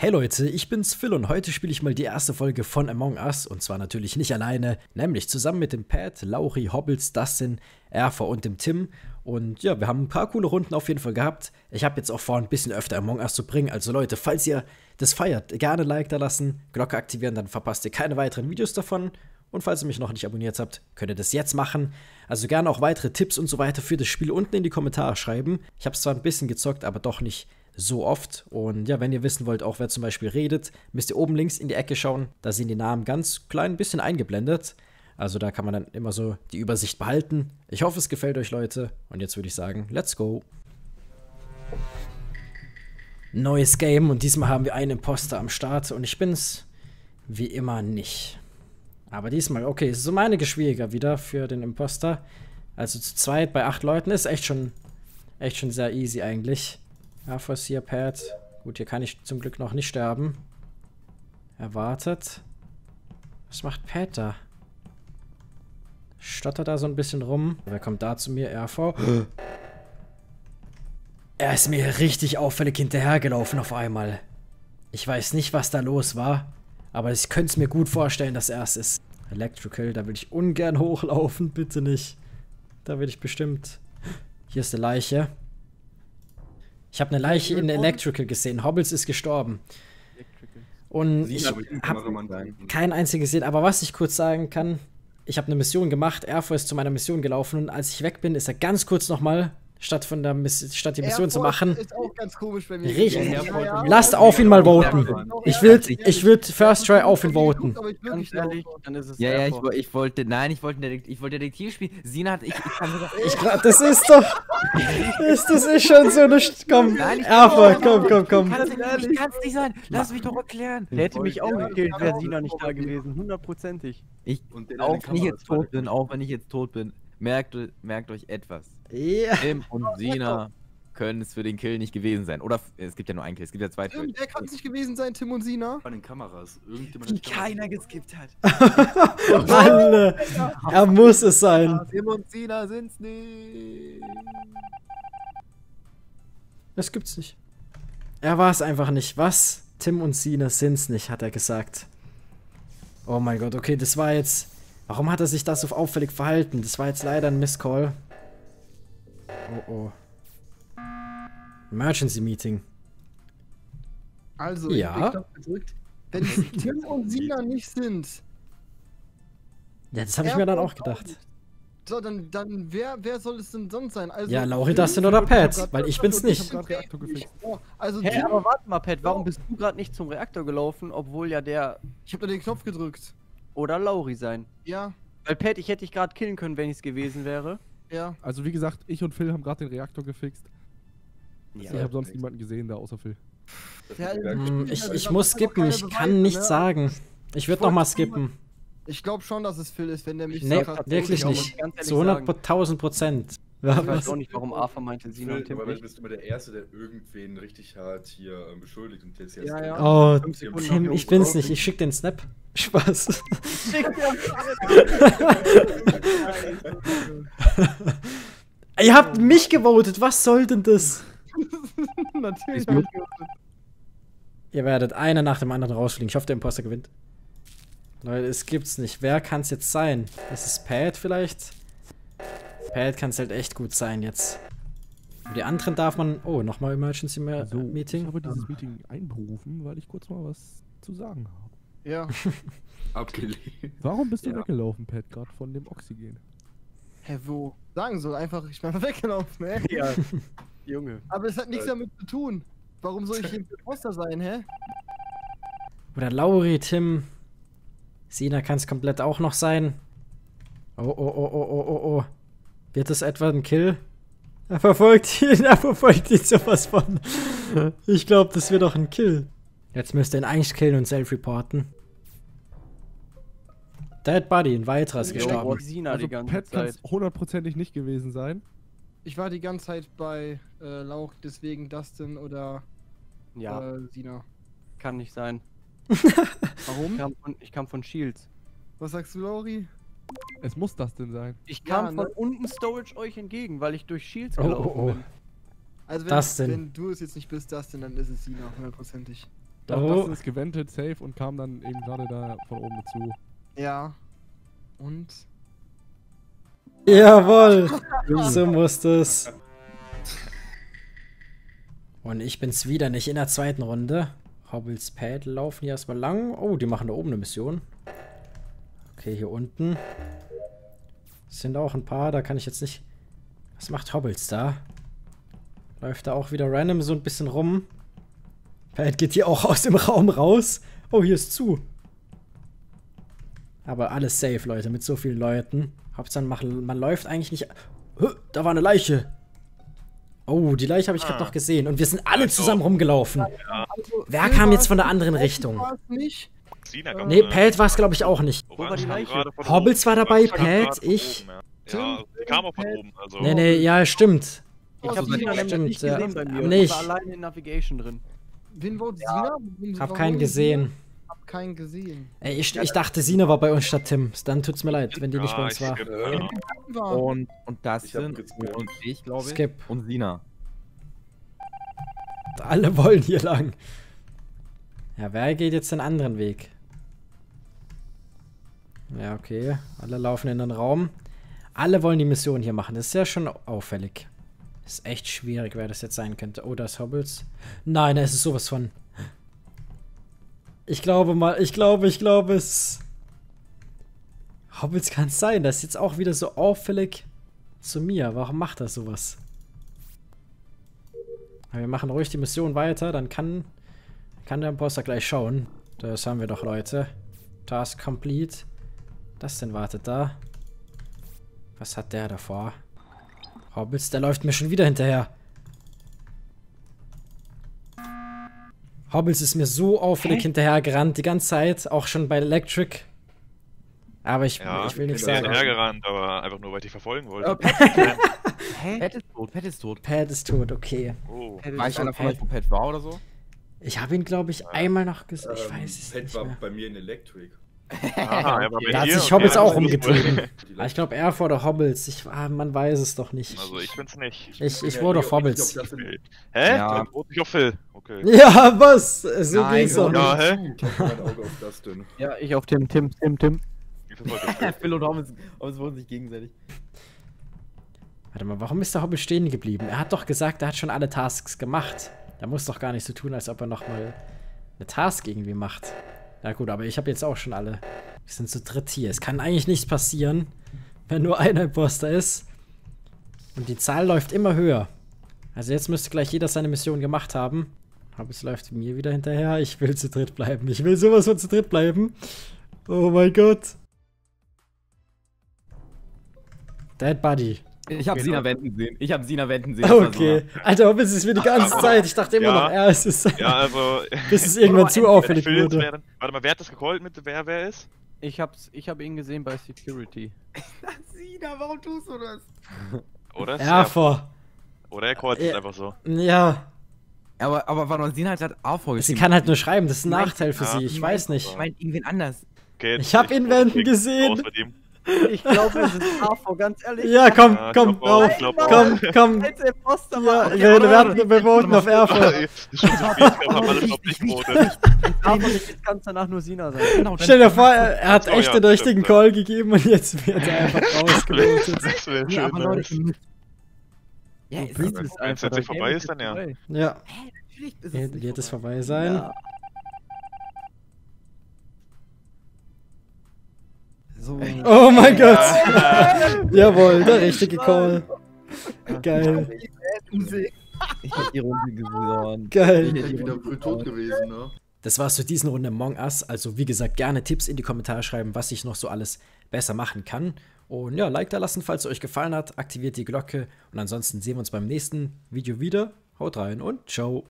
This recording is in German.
Hey Leute, ich bin's Phil und heute spiele ich mal die erste Folge von Among Us und zwar natürlich nicht alleine, nämlich zusammen mit dem Pat, Lauri, Hobbles, Dustin, Erfa und dem Tim und ja, wir haben ein paar coole Runden auf jeden Fall gehabt. Ich habe jetzt auch vor, ein bisschen öfter Among Us zu bringen, also Leute, falls ihr das feiert, gerne Like da lassen, Glocke aktivieren, dann verpasst ihr keine weiteren Videos davon und falls ihr mich noch nicht abonniert habt, könnt ihr das jetzt machen. Also gerne auch weitere Tipps und so weiter für das Spiel unten in die Kommentare schreiben. Ich habe es zwar ein bisschen gezockt, aber doch nicht so oft. Und ja, wenn ihr wissen wollt, auch wer zum Beispiel redet, müsst ihr oben links in die Ecke schauen. Da sind die Namen ganz klein ein bisschen eingeblendet. Also da kann man dann immer so die Übersicht behalten. Ich hoffe, es gefällt euch, Leute. Und jetzt würde ich sagen, let's go. Neues Game und diesmal haben wir einen Imposter am Start und ich bin's wie immer nicht. Aber diesmal, okay, es ist um einige schwieriger wieder für den Imposter. Also zu zweit bei acht Leuten ist echt schon, echt schon sehr easy eigentlich. Ja, Forcier Pad. Gut, hier kann ich zum Glück noch nicht sterben. Er wartet. Was macht Pat da? Stottert da so ein bisschen rum. Wer kommt da zu mir? RV. er ist mir richtig auffällig hinterhergelaufen auf einmal. Ich weiß nicht, was da los war. Aber ich könnte es mir gut vorstellen, dass er es ist. Electrical, da will ich ungern hochlaufen, bitte nicht. Da will ich bestimmt... Hier ist eine Leiche. Ich habe eine Leiche in Electrical gesehen. Hobbles ist gestorben. Und ich habe keinen einzigen gesehen. Aber was ich kurz sagen kann, ich habe eine Mission gemacht. Erfo ist zu meiner Mission gelaufen und als ich weg bin, ist er ganz kurz nochmal statt von der Miss statt die Mission Airport zu machen. Ist auch ganz komisch bei mir. Richtig. Ja, ja, Lasst auf ihn mal voten. Ich will, ich will First Try auf ihn voten. Ja, ja, ich, ich, wollte, nein, ich wollte, ich wollte Detektiv spielen. Sina hat, ich, ich kann sogar. Ich, das ist doch, ist, das ist schon so eine, komm, Erfa, komm, komm, komm. Kann nicht, kann es nicht sein. Lass mich doch erklären. Der hätte mich auch gekillt, wäre Sina nicht da gewesen, hundertprozentig. Ich, auch wenn ich jetzt tot bin, auch wenn ich jetzt tot bin. Merkt, merkt euch etwas. Ja. Tim und Sina können es für den Kill nicht gewesen sein. Oder es gibt ja nur einen Kill, es gibt ja zwei Tim, der kann es nicht gewesen sein, Tim und Sina. Bei den Kameras. Irgendjemand Die keiner geskippt hat. Alle. er muss es sein. Tim und Sina sind's nicht. Das gibt's nicht. Er war es einfach nicht. Was? Tim und Sina sind's nicht, hat er gesagt. Oh mein Gott, okay, das war jetzt Warum hat er sich das so auffällig verhalten? Das war jetzt leider ein Misscall. Oh oh. Emergency Meeting. Also, ja. gedrückt. Wenn Tim und Sina nicht sind. Ja, das habe ich mir dann auch gedacht. So, dann, dann wer, wer soll es denn sonst sein? Also, ja, Lauri, Dustin oder Pat, weil ich bin's nicht. Ich also, hey, aber warte mal, Pat, warum bist du gerade nicht zum Reaktor gelaufen, obwohl ja der... Ich habe da den Knopf gedrückt. Oder Lauri sein. Ja. Weil Pat, ich hätte dich gerade killen können, wenn ich es gewesen wäre. Ja. Also wie gesagt, ich und Phil haben gerade den Reaktor gefixt. Ja, ich habe sonst niemanden gesehen da außer Phil. Ja, hm, ich, ich muss skippen, ich kann nichts ne? sagen. Ich würde noch mal skippen. Ich glaube schon, dass es Phil ist, wenn der mich nee, sagt. wirklich nicht. Zu 100.000 Prozent. Ja, ich weiß auch nicht, warum Arthur meinte, Sina und Tim Aber du bist immer der Erste, der irgendwen richtig hart hier ähm, beschuldigt und jetzt jetzt. Ja, ja. Oh, Tim, ich bin's nicht. Ich schick den Snap. Spaß. Ihr habt mich gewotet. Was soll denn das? Natürlich. Ihr werdet einer nach dem anderen rausfliegen. Ich hoffe, der Imposter gewinnt. Leute, es gibt's nicht. Wer kann's jetzt sein? Das ist Pat vielleicht? Pat kann es halt echt gut sein jetzt. Und die anderen darf man... Oh, nochmal Emergency also, Meeting. Ich habe dieses Meeting einberufen, weil ich kurz mal was zu sagen habe. Ja. Abgelehnt. Warum bist du ja. weggelaufen, Pat, gerade von dem Oxygen? Hä, wo? Sagen so einfach, ich bin einfach weggelaufen, hä? Ja, Junge. Aber es hat nichts äh. damit zu tun. Warum soll ich hier Poster sein, hä? Oder Lauri, Tim. Sina kann es komplett auch noch sein. Oh, oh, oh, oh, oh, oh, oh. Wird das etwa ein Kill? Er verfolgt ihn, er verfolgt ihn sowas von. Ich glaube, das wird auch ein Kill. Jetzt müsste ihn eigentlich killen und self-reporten. Dead Buddy, ein weiteres gestorben. Also Pat kann es hundertprozentig nicht gewesen sein. Ich war die ganze Zeit bei äh, Lauch, deswegen Dustin oder ja. äh, Sina. Kann nicht sein. Warum? Ich kam, von, ich kam von Shields. Was sagst du, Lauri? Es muss das denn sein. Ich kam ja, von ne? unten Storage euch entgegen, weil ich durch Shields oh, gelaufen oh, oh. bin. Also wenn, wenn, du es jetzt nicht bist, Dustin, dann ist es Sina, hundertprozentig. Doch, oh. das ist gewendet, safe und kam dann eben gerade da von oben dazu. Ja. Und? Jawohl! so muss das. Und ich bin's wieder nicht in der zweiten Runde. Hobbles Pad laufen hier erstmal lang. Oh, die machen da oben eine Mission. Okay, hier unten. sind auch ein paar, da kann ich jetzt nicht... Was macht Hobbles da? Läuft da auch wieder random so ein bisschen rum. Pad geht hier auch aus dem Raum raus. Oh, hier ist zu. Aber alles safe, Leute, mit so vielen Leuten. Hauptsache, man, man läuft eigentlich nicht... Da war eine Leiche. Oh, die Leiche habe ich ah. gerade noch gesehen. Und wir sind alle also, zusammen rumgelaufen. Ja. Also, Wer kam jetzt von der anderen Richtung? Nicht? Nee, Pelt war es glaube ich auch nicht. Wo war die Leiche? Hobbles war dabei, Pelt, ich. Oben, ja. ja, die kam auch von oben. Also. Nee, nee, ja, stimmt. Ich habe Sina nämlich nicht gesehen bei mir. Nicht. Ich war alleine in Navigation drin. Wen wurde ja. Sina? Hab keinen gesehen. Hab keinen gesehen. Ey, ich, ich dachte, Sina war bei uns statt Tim. Dann tut's mir leid, wenn die nicht bei uns war. Und, und das sind und ich glaube ich Skip. und Sina. Alle wollen hier lang. Ja, wer geht jetzt den anderen Weg? Ja, okay. Alle laufen in den Raum. Alle wollen die Mission hier machen. Das ist ja schon auffällig. Ist echt schwierig, wer das jetzt sein könnte. Oh, da ist Hobbles. Nein, es ist sowas von... Ich glaube mal, ich glaube, ich glaube es... Hobbles kann es sein. Das ist jetzt auch wieder so auffällig zu mir. Warum macht er sowas? Wir machen ruhig die Mission weiter, dann kann, kann der Imposter gleich schauen. Das haben wir doch, Leute. Task complete. Das denn wartet da. Was hat der davor? Hobbits, der läuft mir schon wieder hinterher. Hobbits ist mir so auffällig hinterher gerannt, die ganze Zeit, auch schon bei Electric. Aber ich, ja, ich will nicht ich sagen. Ich bin hergerannt, aber einfach nur, weil ich dich verfolgen wollte. Hä? Pat ist tot, Pat ist tot. Pat ist tot, okay. Oh. War ich einer von euch, wo Pat war oder so? Ich habe ihn, glaube ich, ja. einmal noch gesehen. Ich ähm, weiß es Pat nicht war mehr. bei mir in Electric. Ah, da hat sich Hobbits auch umgetrieben. ich glaube, er vor der Hobbles. Ich, ah, man weiß es doch nicht. Also, ich bin's nicht. Ich, ich wurde auf Hobbles. Hä? Ja. Dann wurde ich auf Phil. Okay. Ja, was? So Nein, geht's doch ja, hä? ja, ich auf Tim, Tim, Tim, Tim. Phil und Hobbits, Hobbits wurden sich gegenseitig. Warte mal, warum ist der Hobbit stehen geblieben? Er hat doch gesagt, er hat schon alle Tasks gemacht. Er muss doch gar nicht so tun, als ob er nochmal eine Task irgendwie macht. Na gut, aber ich habe jetzt auch schon alle. Wir sind zu dritt hier. Es kann eigentlich nichts passieren, wenn nur einer Imposter ist. Und die Zahl läuft immer höher. Also jetzt müsste gleich jeder seine Mission gemacht haben. Aber es läuft mir wieder hinterher. Ich will zu dritt bleiben. Ich will sowas von zu dritt bleiben. Oh mein Gott. Dead Buddy. Ich habe genau. Sina wenden sehen. Ich habe Sina wenden sehen. Okay. Alter, ob es ist mir die ganze Zeit. Ich dachte immer ja, noch, er ist es. Ja, also. bis es irgendwann zu auffällig wurde. Werden. Warte mal, wer hat das gecallt mit wer wer ist? Ich hab's, ich hab ihn gesehen bei Security. Sina, warum tust du das? Oder vor. Oder er callt es einfach so. Ja. Aber, aber warte mal, Sina hat halt auch vorgeschrieben. Sie kann halt nur schreiben, das ist ein Nachteil für ja. sie. Ich weiß nicht. Ich meine, irgendwen anders. Okay, ich hab ihn wenden gesehen. Ich glaube, es ist AV, ganz ehrlich. Ja, komm, ja, komm, rauf. Komm, komm. Ja, wir, wir, wir voten auf RV. AV nicht jetzt kann danach nur Sina sein. Genau, Stell dir vor, er, er hat echt den richtigen Call gegeben und jetzt wird er einfach rausgevotet. Das wäre schön. Aber Leute, ja, es ist einfach. Wenn es jetzt vorbei ist, dann ja. Ja. Wird es vorbei sein? Ja. So. Oh mein Gott! Jawohl, der richtige Call. Geil. Ich hätte die Runde gewonnen. Geil. Ich hätte wieder früh tot gewesen, ne? Das war's für diesen Runde Among Us. Also, wie gesagt, gerne Tipps in die Kommentare schreiben, was ich noch so alles besser machen kann. Und ja, Like da lassen, falls es euch gefallen hat. Aktiviert die Glocke. Und ansonsten sehen wir uns beim nächsten Video wieder. Haut rein und ciao.